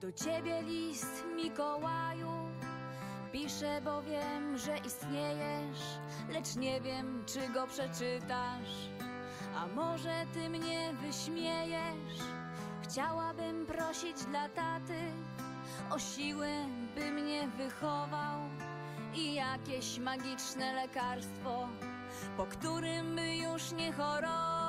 Do ciebie list, Mikołaju. Piszę, bo wiem, że istniejesz, lecz nie wiem, czy go przeczytasz. A może ty mnie wyśmiejesz? Chciałabym prosić dla taty o siłę, by mnie wychował i jakieś magiczne lekarstwo, po którym by już nie chorował.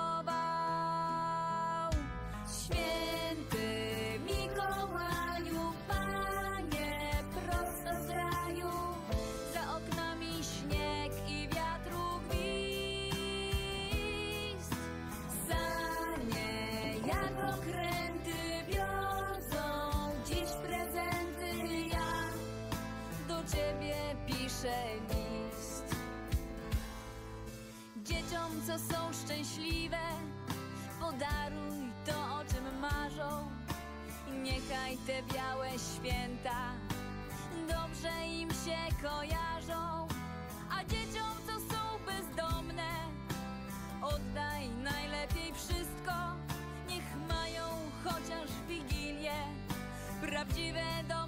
List. Dzieciom, co są szczęśliwe, podaruj to, o czym marzą. Niechaj te białe święta dobrze im się kojarzą. A dzieciom, co są bezdomne, oddaj najlepiej wszystko. Niech mają chociaż wigilię, prawdziwe domowe